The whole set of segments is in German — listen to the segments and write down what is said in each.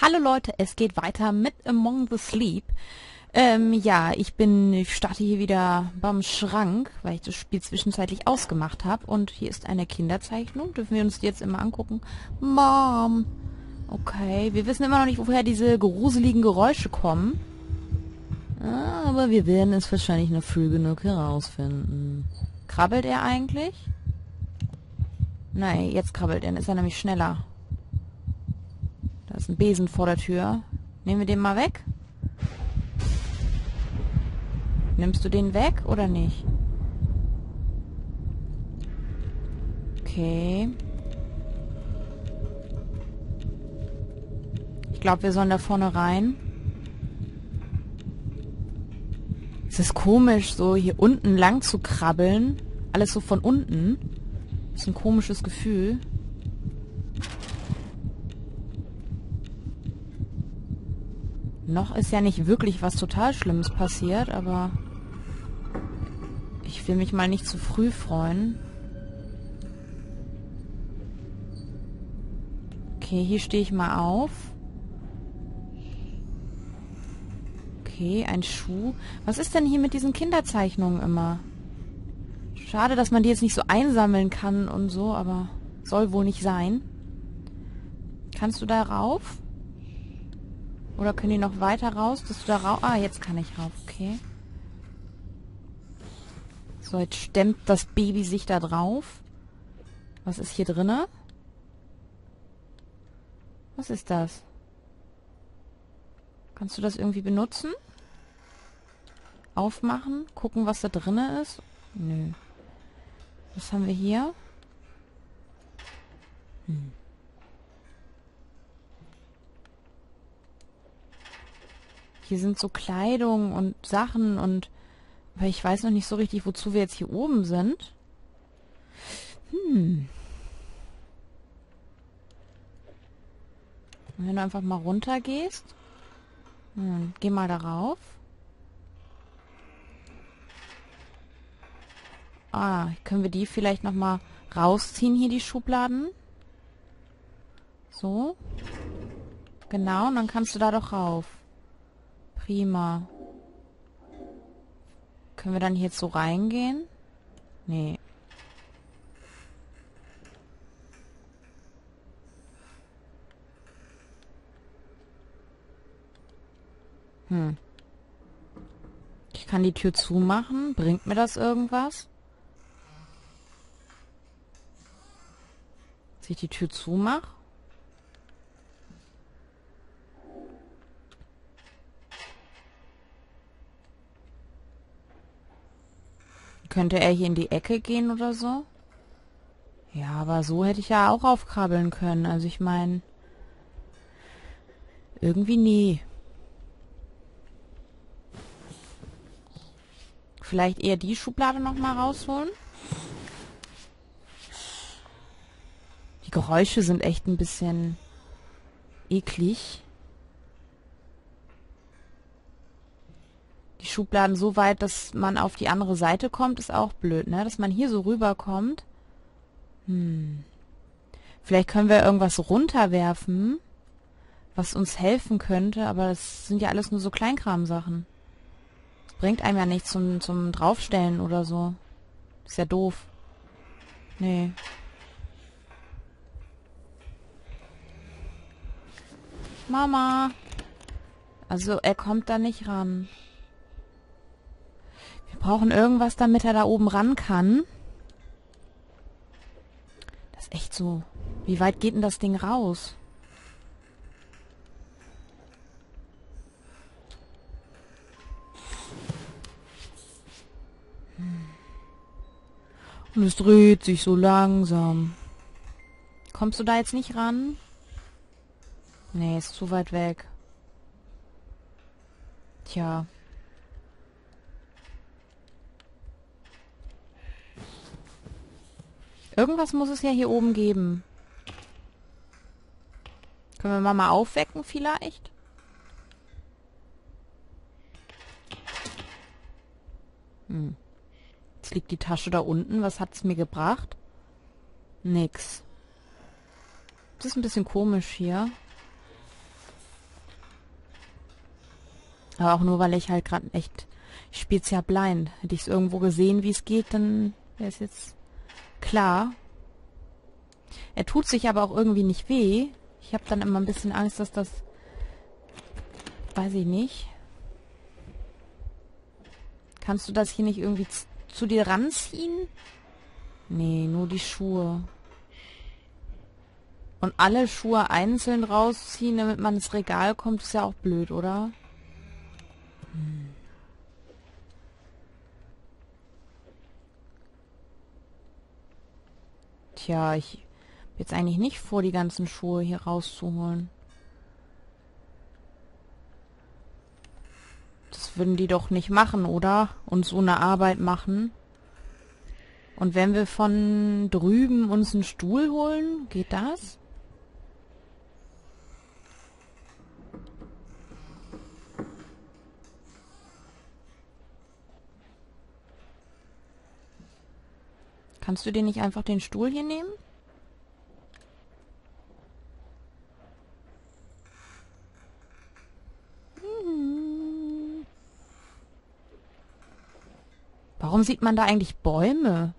Hallo Leute, es geht weiter mit Among the Sleep. Ähm, ja, ich bin, ich starte hier wieder beim Schrank, weil ich das Spiel zwischenzeitlich ausgemacht habe. Und hier ist eine Kinderzeichnung. Dürfen wir uns die jetzt immer angucken? Mom! Okay, wir wissen immer noch nicht, woher diese gruseligen Geräusche kommen. Aber wir werden es wahrscheinlich noch früh genug herausfinden. Krabbelt er eigentlich? Nein, jetzt krabbelt er. Dann ist er nämlich schneller. Ist ein Besen vor der Tür. Nehmen wir den mal weg? Nimmst du den weg oder nicht? Okay. Ich glaube, wir sollen da vorne rein. Es ist komisch, so hier unten lang zu krabbeln. Alles so von unten. Das ist ein komisches Gefühl. Noch ist ja nicht wirklich was total Schlimmes passiert, aber ich will mich mal nicht zu früh freuen. Okay, hier stehe ich mal auf. Okay, ein Schuh. Was ist denn hier mit diesen Kinderzeichnungen immer? Schade, dass man die jetzt nicht so einsammeln kann und so, aber soll wohl nicht sein. Kannst du da rauf? Oder können die noch weiter raus, dass du da raus... Ah, jetzt kann ich rauf, okay. So, jetzt stemmt das Baby sich da drauf. Was ist hier drinne? Was ist das? Kannst du das irgendwie benutzen? Aufmachen? Gucken, was da drinne ist? Nö. Was haben wir hier? Hm. Hier sind so Kleidung und Sachen und weil ich weiß noch nicht so richtig, wozu wir jetzt hier oben sind. Hm. wenn du einfach mal runter gehst. Hm, geh mal darauf. Ah, können wir die vielleicht noch mal rausziehen, hier die Schubladen? So. Genau, und dann kannst du da doch rauf. Prima. Können wir dann hier so reingehen? Nee. Hm. Ich kann die Tür zumachen. Bringt mir das irgendwas? Dass ich die Tür zumache? Könnte er hier in die Ecke gehen oder so? Ja, aber so hätte ich ja auch aufkrabbeln können. Also ich meine... Irgendwie nie. Vielleicht eher die Schublade nochmal rausholen? Die Geräusche sind echt ein bisschen eklig. Schubladen so weit, dass man auf die andere Seite kommt, ist auch blöd, ne? Dass man hier so rüberkommt. Hm. Vielleicht können wir irgendwas runterwerfen, was uns helfen könnte, aber das sind ja alles nur so Kleinkramsachen. Das bringt einem ja nichts zum, zum Draufstellen oder so. Ist ja doof. Nee. Mama. Also er kommt da nicht ran. Brauchen irgendwas, damit er da oben ran kann. Das ist echt so. Wie weit geht denn das Ding raus? Und es dreht sich so langsam. Kommst du da jetzt nicht ran? Nee, ist zu weit weg. Tja. Irgendwas muss es ja hier oben geben. Können wir Mama aufwecken vielleicht? Hm. Jetzt liegt die Tasche da unten. Was hat es mir gebracht? Nix. Das ist ein bisschen komisch hier. Aber auch nur, weil ich halt gerade echt... Ich spiel's ja blind. Hätte ich es irgendwo gesehen, wie es geht, dann wäre es jetzt klar. Er tut sich aber auch irgendwie nicht weh. Ich habe dann immer ein bisschen Angst, dass das... Weiß ich nicht. Kannst du das hier nicht irgendwie zu dir ranziehen? Nee, nur die Schuhe. Und alle Schuhe einzeln rausziehen, damit man ins Regal kommt, ist ja auch blöd, oder? Hm. Tja, ich jetzt eigentlich nicht vor, die ganzen Schuhe hier rauszuholen. Das würden die doch nicht machen, oder? Und so eine Arbeit machen. Und wenn wir von drüben uns einen Stuhl holen, geht das? Kannst du dir nicht einfach den Stuhl hier nehmen? Warum sieht man da eigentlich Bäume?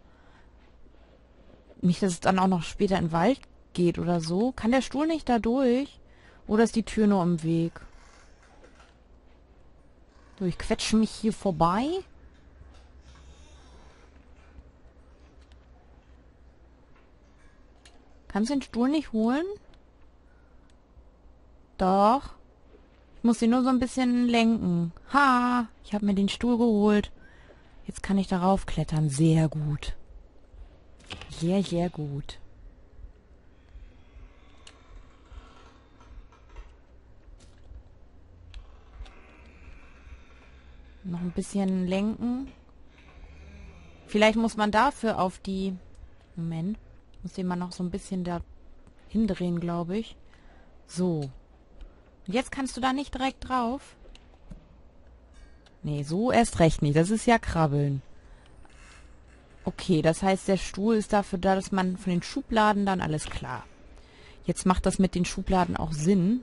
Nicht, dass es dann auch noch später in den Wald geht oder so. Kann der Stuhl nicht da durch? Oder ist die Tür nur im Weg? So, ich quetsche mich hier vorbei. Kannst du den Stuhl nicht holen? Doch. Ich muss ihn nur so ein bisschen lenken. Ha! Ich habe mir den Stuhl geholt. Jetzt kann ich darauf klettern. Sehr gut. Sehr, sehr gut. Noch ein bisschen lenken. Vielleicht muss man dafür auf die... Moment. Muss den mal noch so ein bisschen da hindrehen, glaube ich. So. Und jetzt kannst du da nicht direkt drauf. Nee, so erst recht nicht. Das ist ja Krabbeln. Okay, das heißt, der Stuhl ist dafür da, dass man von den Schubladen dann alles klar. Jetzt macht das mit den Schubladen auch Sinn.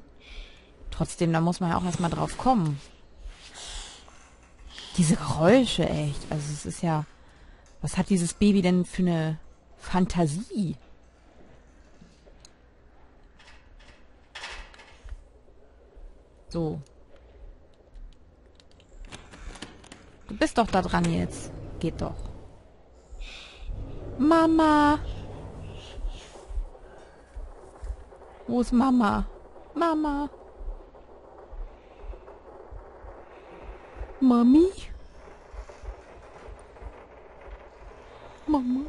Trotzdem, da muss man ja auch erstmal drauf kommen. Diese Geräusche, echt. Also es ist ja... Was hat dieses Baby denn für eine Fantasie? So, Du bist doch da dran jetzt. Geht doch. Mama. Wo ist Mama? Mama. Mami? Mama?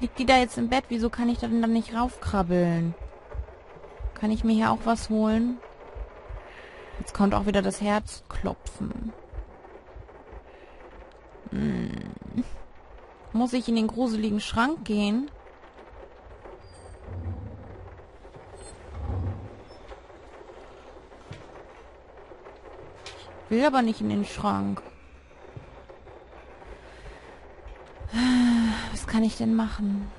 Liegt die da jetzt im Bett? Wieso kann ich da denn dann nicht raufkrabbeln? Kann ich mir hier auch was holen? Jetzt kommt auch wieder das Herzklopfen. Hm. Muss ich in den gruseligen Schrank gehen? Ich will aber nicht in den Schrank. Was kann ich denn machen?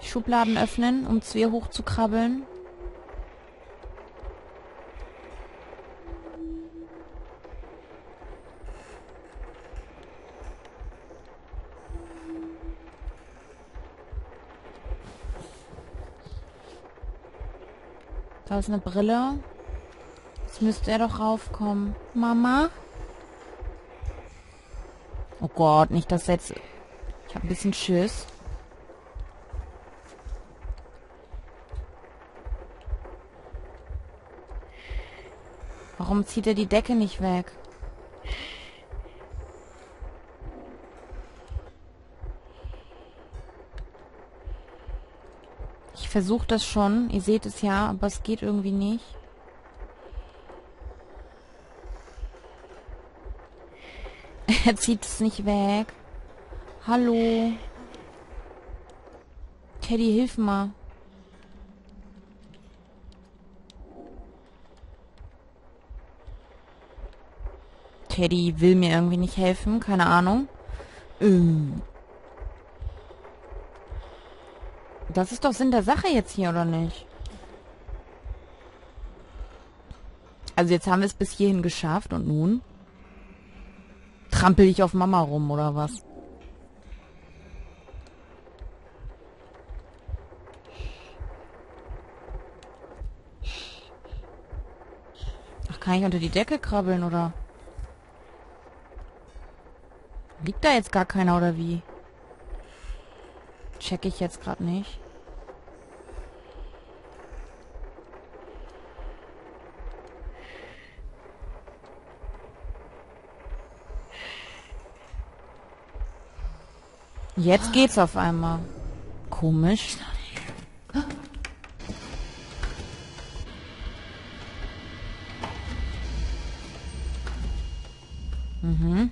Schubladen öffnen, um zwei hoch zu krabbeln. Da ist eine Brille. Jetzt müsste er doch raufkommen. Mama? Gott, nicht das jetzt... Ich habe ein bisschen Schiss. Warum zieht er die Decke nicht weg? Ich versuche das schon. Ihr seht es ja, aber es geht irgendwie nicht. er zieht es nicht weg. Hallo. Teddy, hilf mal. Teddy will mir irgendwie nicht helfen, keine Ahnung. Ähm. Das ist doch Sinn der Sache jetzt hier, oder nicht? Also jetzt haben wir es bis hierhin geschafft und nun trampel ich auf Mama rum, oder was? Ach, kann ich unter die Decke krabbeln, oder? Liegt da jetzt gar keiner, oder wie? Check ich jetzt gerade nicht. Jetzt geht's auf einmal. Komisch. Mhm.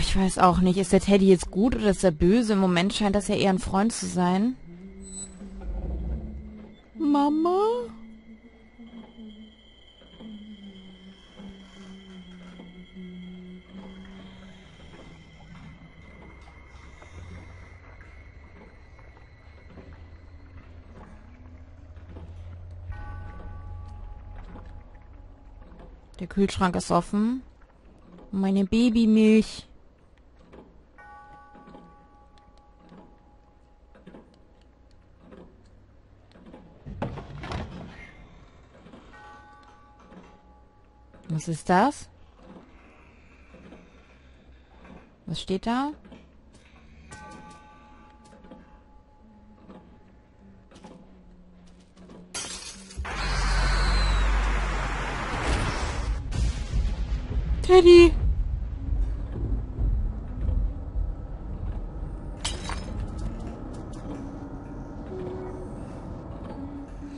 Ich weiß auch nicht. Ist der Teddy jetzt gut oder ist er böse? Im Moment scheint das ja eher ein Freund zu sein. Mama? Kühlschrank ist offen. Meine Babymilch. Was ist das? Was steht da? Teddy.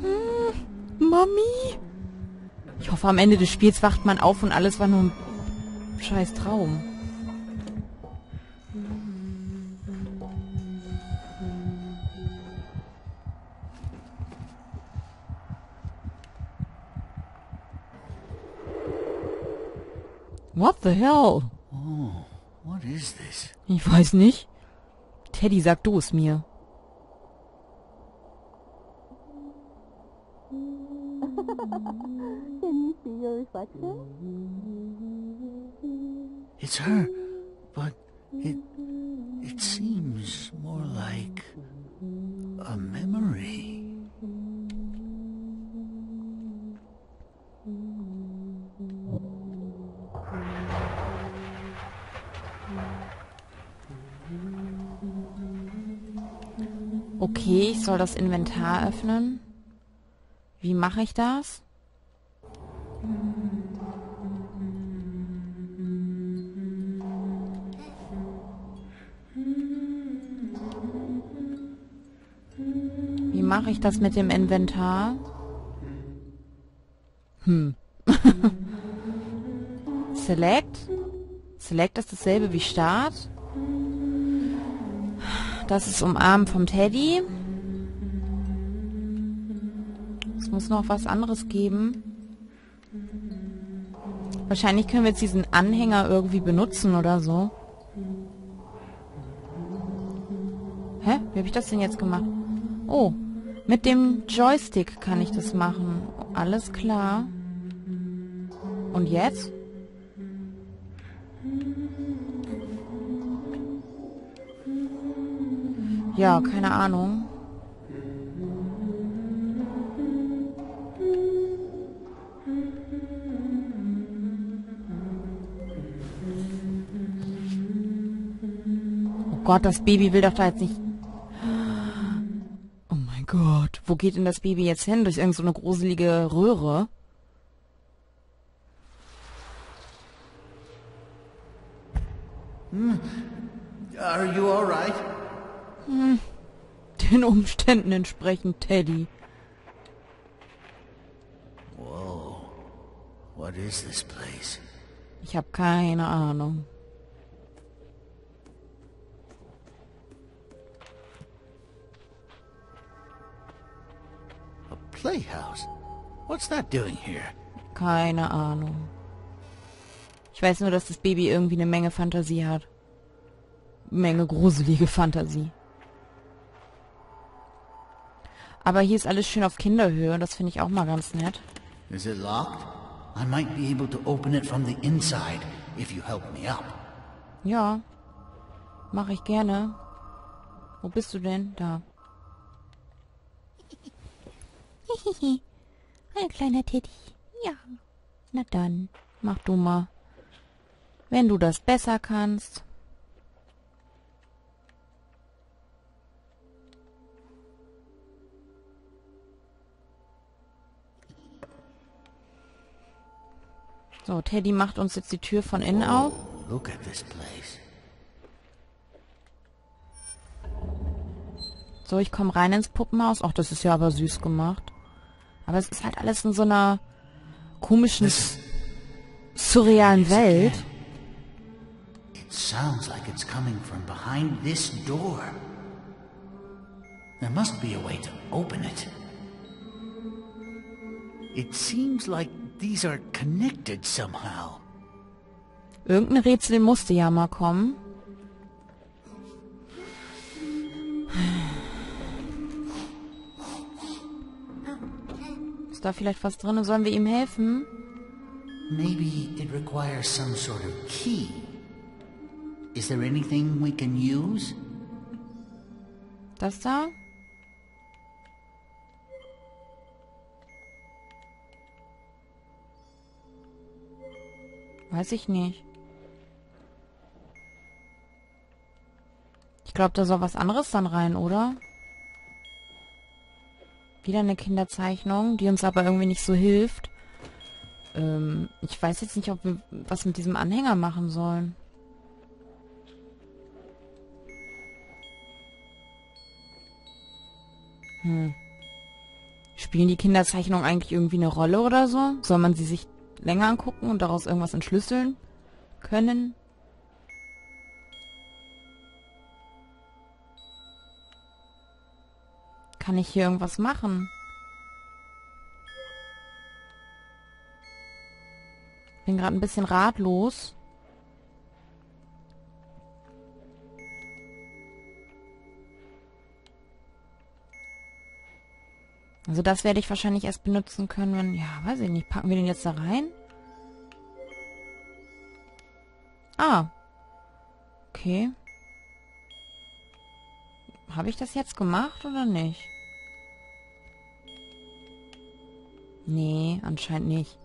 Hm, Mami. Ich hoffe, am Ende des Spiels wacht man auf und alles war nur ein scheiß Traum. What the hell? Oh, what is this? Ich weiß nicht. Teddy, sag du es mir. Can you see your reflection? It's her, but it it seems more like a memory. Okay, ich soll das Inventar öffnen. Wie mache ich das? Wie mache ich das mit dem Inventar? Hm. Select? Select ist dasselbe wie Start. Das ist umarmt vom Teddy. Es muss noch was anderes geben. Wahrscheinlich können wir jetzt diesen Anhänger irgendwie benutzen oder so. Hä? Wie habe ich das denn jetzt gemacht? Oh, mit dem Joystick kann ich das machen. Alles klar. Und jetzt? Ja, keine Ahnung. Oh Gott, das Baby will doch da jetzt nicht... Oh mein Gott, wo geht denn das Baby jetzt hin? Durch irgendeine so gruselige Röhre? Are you all right? Den Umständen entsprechend, Teddy. Whoa. What is this place? Ich habe keine Ahnung. A playhouse? What's that doing here? Keine Ahnung. Ich weiß nur, dass das Baby irgendwie eine Menge Fantasie hat. Menge gruselige Fantasie. Aber hier ist alles schön auf Kinderhöhe. Das finde ich auch mal ganz nett. Is it locked? I might be able to open it from the inside if you help me up. Ja. Mache ich gerne. Wo bist du denn? Da. Ein kleiner Teddy. Ja. Na dann, mach du mal. Wenn du das besser kannst. So, Teddy macht uns jetzt die Tür von innen auf. Look at this place. So, ich komme rein ins Puppenhaus. Ach, das ist ja aber süß gemacht. Aber es ist halt alles in so einer komischen, This surrealen Welt. It sounds like it's coming from behind this door. There must be a way to open it. It seems like these are connected somehow. Irgendein Rätsel musste ja mal kommen. Ist da vielleicht was drin? Sollen wir ihm helfen? Maybe it requires some sort of key. Is there anything we can use? Das da? Weiß ich nicht. Ich glaube, da soll was anderes dann rein, oder? Wieder eine Kinderzeichnung, die uns aber irgendwie nicht so hilft. Ähm, ich weiß jetzt nicht, ob wir was mit diesem Anhänger machen sollen. Hm. Spielen die Kinderzeichnungen eigentlich irgendwie eine Rolle oder so? Soll man sie sich länger angucken und daraus irgendwas entschlüsseln können? Kann ich hier irgendwas machen? Bin gerade ein bisschen ratlos. Also das werde ich wahrscheinlich erst benutzen können, wenn... Ja, weiß ich nicht. Packen wir den jetzt da rein? Ah. Okay. Habe ich das jetzt gemacht oder nicht? Nee, anscheinend nicht.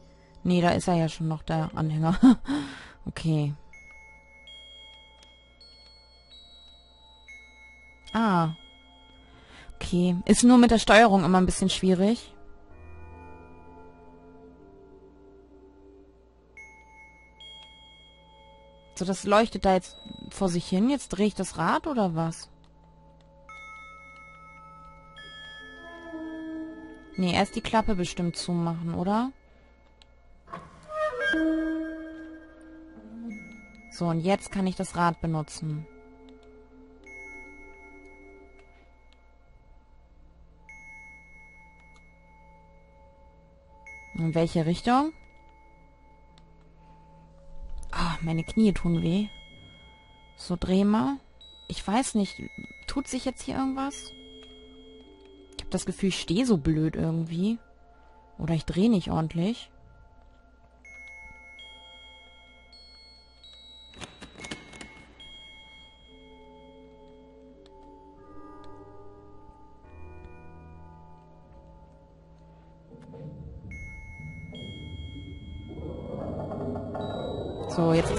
Nee, da ist er ja schon noch, der Anhänger. okay. Ah. Okay. Ist nur mit der Steuerung immer ein bisschen schwierig. So, das leuchtet da jetzt vor sich hin. Jetzt drehe ich das Rad oder was? Nee, erst die Klappe bestimmt zumachen, oder? So, und jetzt kann ich das Rad benutzen. In welche Richtung? Ah, meine Knie tun weh. So, dreh mal. Ich weiß nicht, tut sich jetzt hier irgendwas? Ich habe das Gefühl, ich stehe so blöd irgendwie. Oder ich drehe nicht ordentlich.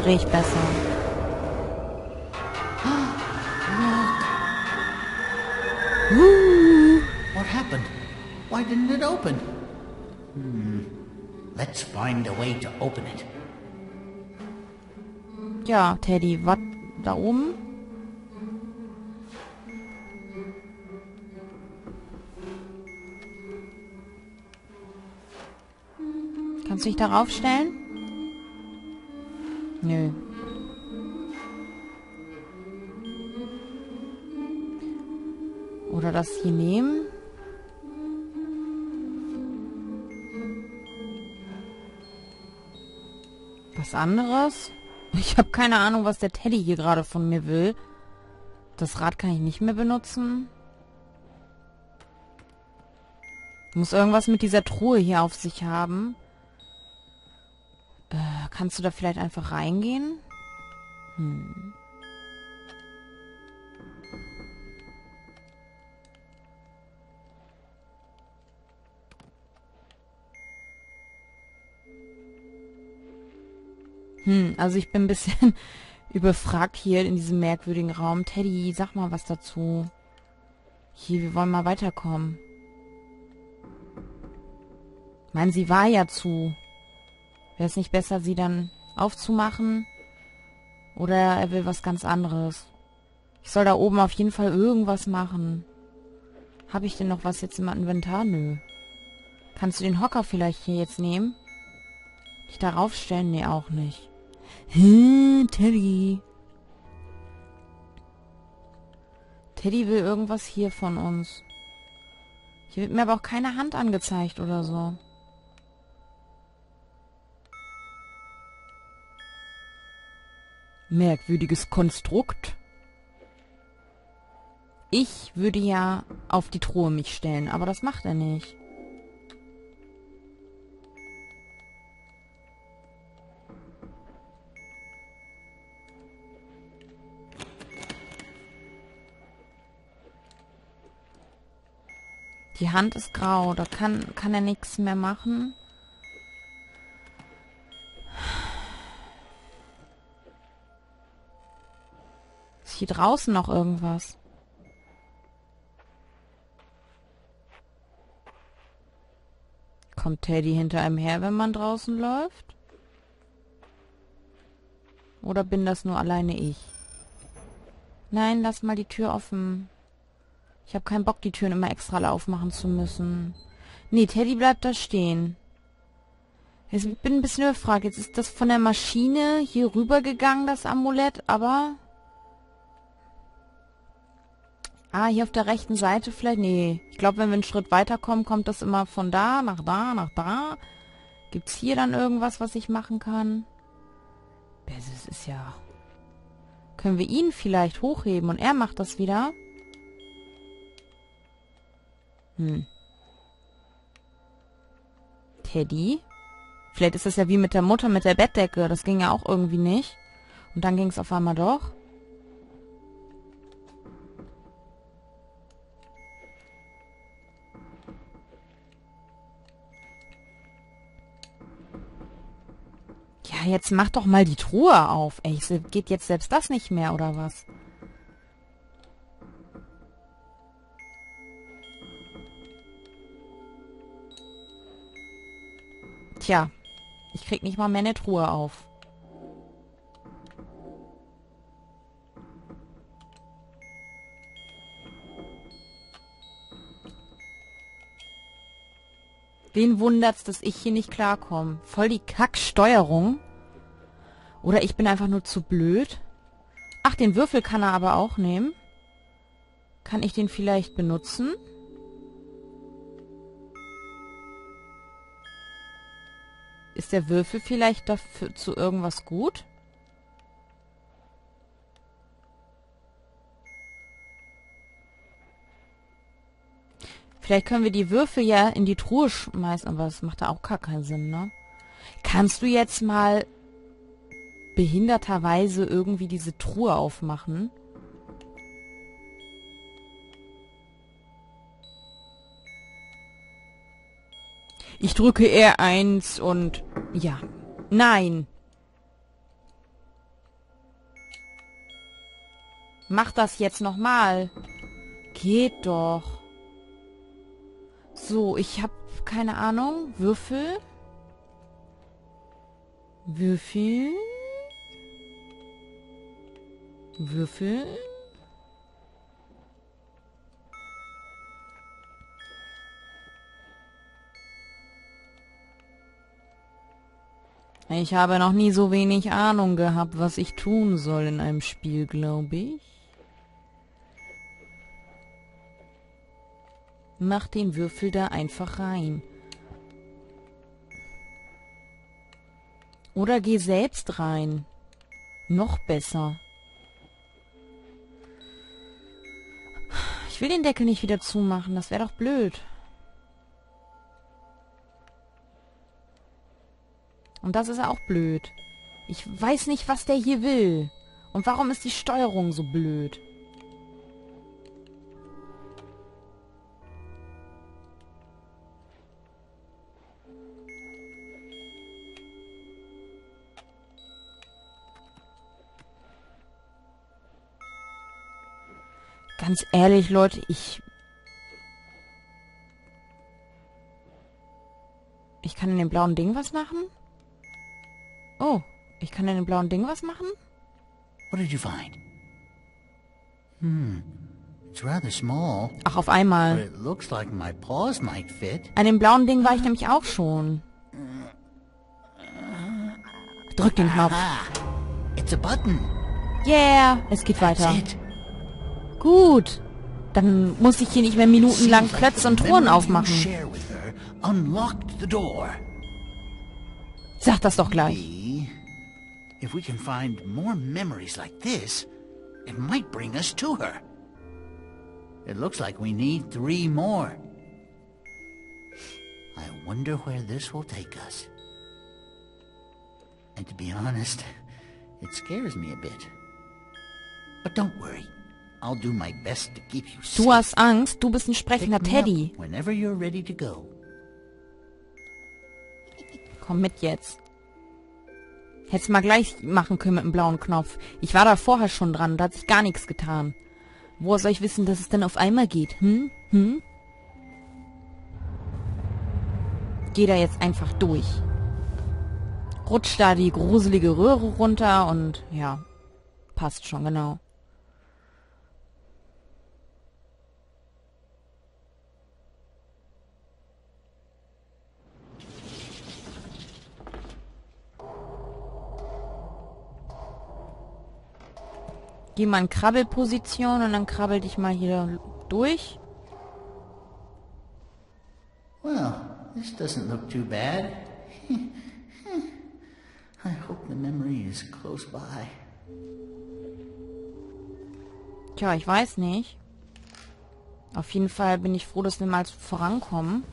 So, jetzt drehe ich besser. What happened? Why didn't it open? Hmm. Let's find a way to open it. Ja, Teddy, was da oben? Kannst du dich darauf stellen? Nö. Oder das hier nehmen? Was anderes? Ich habe keine Ahnung, was der Teddy hier gerade von mir will. Das Rad kann ich nicht mehr benutzen. Muss irgendwas mit dieser Truhe hier auf sich haben. Kannst du da vielleicht einfach reingehen? Hm. Hm, also ich bin ein bisschen überfragt hier in diesem merkwürdigen Raum. Teddy, sag mal was dazu. Hier, wir wollen mal weiterkommen. Ich meine, sie war ja zu. Wäre es nicht besser, sie dann aufzumachen? Oder er will was ganz anderes? Ich soll da oben auf jeden Fall irgendwas machen. Habe ich denn noch was jetzt im Inventar? Nö. Kannst du den Hocker vielleicht hier jetzt nehmen? Ich darauf stellen? Nee, auch nicht. Hm, Teddy. Teddy will irgendwas hier von uns. Hier wird mir aber auch keine Hand angezeigt oder so. Merkwürdiges Konstrukt. Ich würde ja auf die Truhe mich stellen, aber das macht er nicht. Die Hand ist grau, da kann, kann er nichts mehr machen. Hier draußen noch irgendwas? Kommt Teddy hinter einem her, wenn man draußen läuft? Oder bin das nur alleine ich? Nein, lass mal die Tür offen. Ich habe keinen Bock, die Türen immer extra aufmachen zu müssen. Nee, Teddy bleibt da stehen. Ich bin ein bisschen überfragt. Jetzt ist das von der Maschine hier rübergegangen, das Amulett, aber... Ah, hier auf der rechten Seite vielleicht? Nee. Ich glaube, wenn wir einen Schritt weiterkommen, kommt das immer von da nach da, nach da. Gibt's hier dann irgendwas, was ich machen kann? Das ist ja... Können wir ihn vielleicht hochheben und er macht das wieder? Hm. Teddy? Vielleicht ist das ja wie mit der Mutter mit der Bettdecke. Das ging ja auch irgendwie nicht. Und dann ging es auf einmal doch. Jetzt mach doch mal die Truhe auf. Ey, geht jetzt selbst das nicht mehr, oder was? Tja, ich krieg nicht mal mehr eine Truhe auf. Wen wundert's, dass ich hier nicht klarkomme? Voll die Kacksteuerung. Oder ich bin einfach nur zu blöd. Ach, den Würfel kann er aber auch nehmen. Kann ich den vielleicht benutzen? Ist der Würfel vielleicht dafür zu irgendwas gut? Vielleicht können wir die Würfel ja in die Truhe schmeißen, aber das macht da auch gar keinen Sinn, ne? Kannst du jetzt mal behinderterweise irgendwie diese Truhe aufmachen? Ich drücke R1 und... Ja. Nein. Mach das jetzt nochmal. Geht doch. So, ich habe keine Ahnung. Würfel. Würfel. Würfel. Ich habe noch nie so wenig Ahnung gehabt, was ich tun soll in einem Spiel, glaube ich. Mach den Würfel da einfach rein. Oder geh selbst rein. Noch besser. Ich will den Deckel nicht wieder zumachen. Das wäre doch blöd. Und das ist auch blöd. Ich weiß nicht, was der hier will. Und warum ist die Steuerung so blöd? Ganz ehrlich, Leute, ich... Ich kann in dem blauen Ding was machen? Oh, ich kann in dem blauen Ding was machen? What did you find? Hmm. It's rather small, Ach, auf but einmal. it looks like my paws might fit. An dem blauen Ding war ich nämlich auch schon. Drück den Knopf. It's a button. Yeah, es geht That's weiter. it. Gut. Dann muss ich hier nicht mehr minutenlang Klötze und Truhen aufmachen. Sag das doch gleich. If we can find more memories like this, it might bring us to her. It looks like we need three more. I wonder where this will take us. And to be honest, it scares me a bit. But don't worry. Du hast Angst, du bist ein sprechender Teddy. up whenever you're ready to go. Komm mit jetzt. Hättest mal gleich machen können mit dem blauen Knopf. Ich war da vorher schon dran, da hat sich gar nichts getan. Woher soll ich wissen, dass es dann auf einmal geht? Hm? Hm? Geh da jetzt einfach durch. Rutscht da die gruselige Röhre runter und ja, passt schon, genau. Geh mal in Krabbelposition und dann krabbel dich mal hier durch. Well, this doesn't look too bad. I hope the memory is close by. Tja, ich weiß nicht. Auf jeden Fall bin ich froh, dass wir mal vorankommen.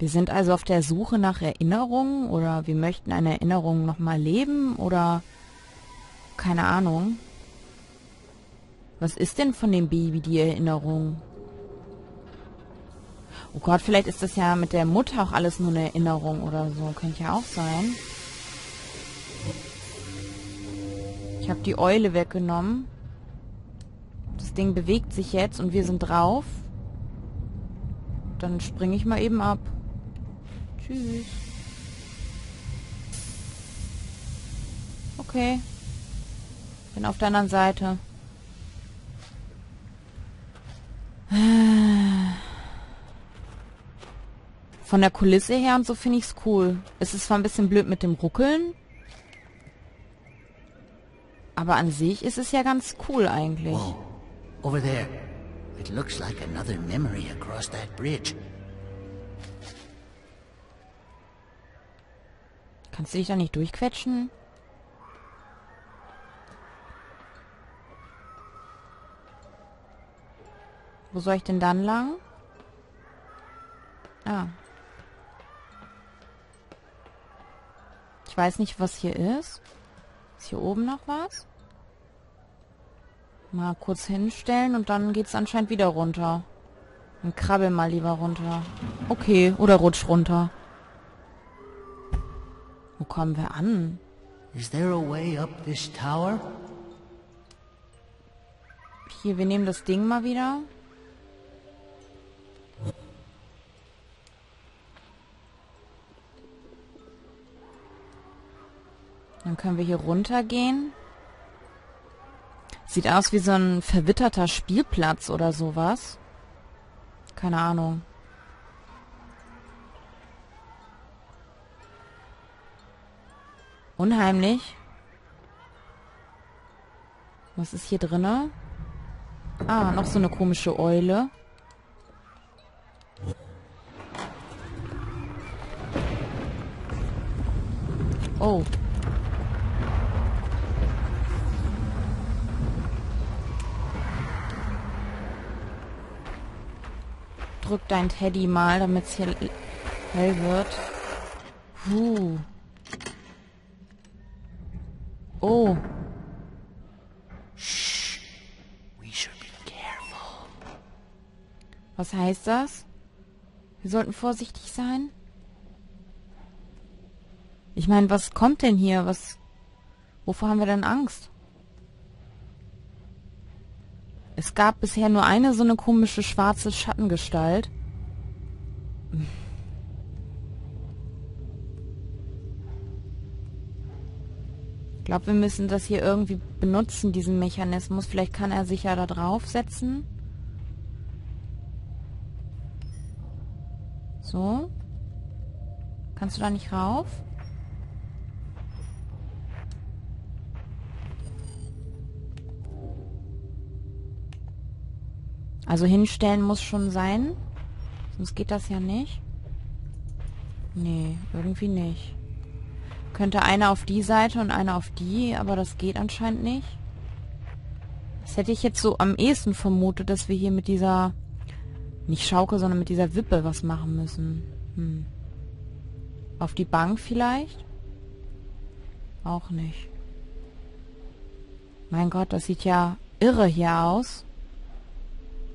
Wir sind also auf der Suche nach Erinnerungen oder wir möchten eine Erinnerung nochmal leben oder keine Ahnung. Was ist denn von dem Baby die Erinnerung? Oh Gott, vielleicht ist das ja mit der Mutter auch alles nur eine Erinnerung oder so. Könnte ja auch sein. Ich habe die Eule weggenommen. Das Ding bewegt sich jetzt und wir sind drauf. Dann springe ich mal eben ab. Tschüss. Okay. Bin auf der anderen Seite. Von der Kulisse her und so finde ich's cool. Es ist zwar ein bisschen blöd mit dem Ruckeln. Aber an sich ist es ja ganz cool eigentlich. Whoa, over there. It looks like another memory across that bridge. Kannst du dich da nicht durchquetschen? Wo soll ich denn dann lang? Ah. Ich weiß nicht, was hier ist. Ist hier oben noch was? Mal kurz hinstellen und dann geht's anscheinend wieder runter. Dann krabbel mal lieber runter. Okay, oder rutsch runter. Wo kommen wir an? Is there a way up this tower? Hier, wir nehmen das Ding mal wieder. Dann können wir hier runtergehen. Sieht aus wie so ein verwitterter Spielplatz oder sowas. Keine Ahnung. Unheimlich. Was ist hier drinne? Ah, noch so eine komische Eule. Oh. Drück dein Teddy mal, damit es hier hell wird. Puh. Oh. We should be careful. Was heißt das? Wir sollten vorsichtig sein? Ich meine, was kommt denn hier? Was... Wovor haben wir denn Angst? Es gab bisher nur eine so eine komische schwarze Schattengestalt. Glaube, wir müssen das hier irgendwie benutzen, diesen Mechanismus. Vielleicht kann er sich ja da draufsetzen. So. Kannst du da nicht rauf? Also hinstellen muss schon sein. Sonst geht das ja nicht. Nee, irgendwie nicht. Könnte einer auf die Seite und einer auf die, aber das geht anscheinend nicht. Das hätte ich jetzt so am ehesten vermutet, dass wir hier mit dieser, nicht Schaukel, sondern mit dieser Wippe was machen müssen. Hm. Auf die Bank vielleicht? Auch nicht. Mein Gott, das sieht ja irre hier aus.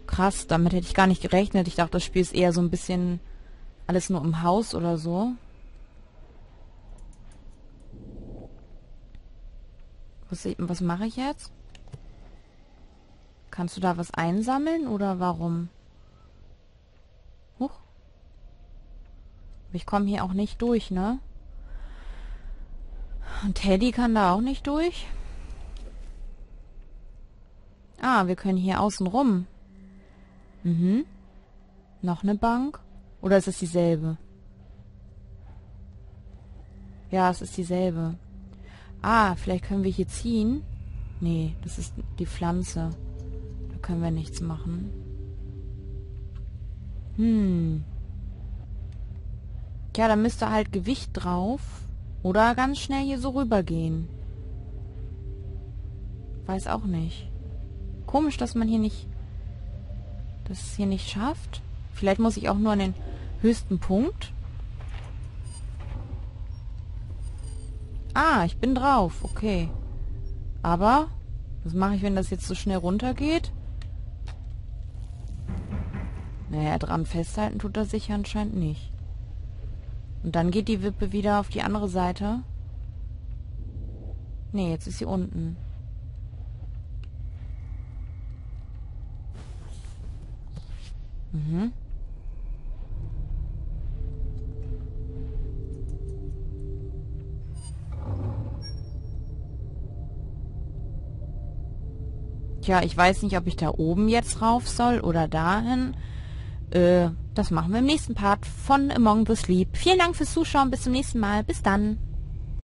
Krass, damit hätte ich gar nicht gerechnet. Ich dachte, das Spiel ist eher so ein bisschen alles nur im Haus oder so. Was, was mache ich jetzt? Kannst du da was einsammeln oder warum? Huch. Ich komme hier auch nicht durch, ne? Und Teddy kann da auch nicht durch. Ah, wir können hier außen rum. Mhm. Noch eine Bank? Oder ist es dieselbe? Ja, es ist dieselbe. Ah, vielleicht können wir hier ziehen. Nee, das ist die Pflanze. Da können wir nichts machen. Hm. Tja, da müsste halt Gewicht drauf. Oder ganz schnell hier so rübergehen. Weiß auch nicht. Komisch, dass man hier nicht das hier nicht schafft. Vielleicht muss ich auch nur an den höchsten Punkt. Ah, ich bin drauf. Okay. Aber, was mache ich, wenn das jetzt so schnell runtergeht? Naja, dran festhalten tut er sich anscheinend nicht. Und dann geht die Wippe wieder auf die andere Seite. Nee, jetzt ist sie unten. Mhm. Tja, ich weiß nicht, ob ich da oben jetzt rauf soll oder dahin. Äh, das machen wir im nächsten Part von Among the Sleep. Vielen Dank fürs Zuschauen. Bis zum nächsten Mal. Bis dann.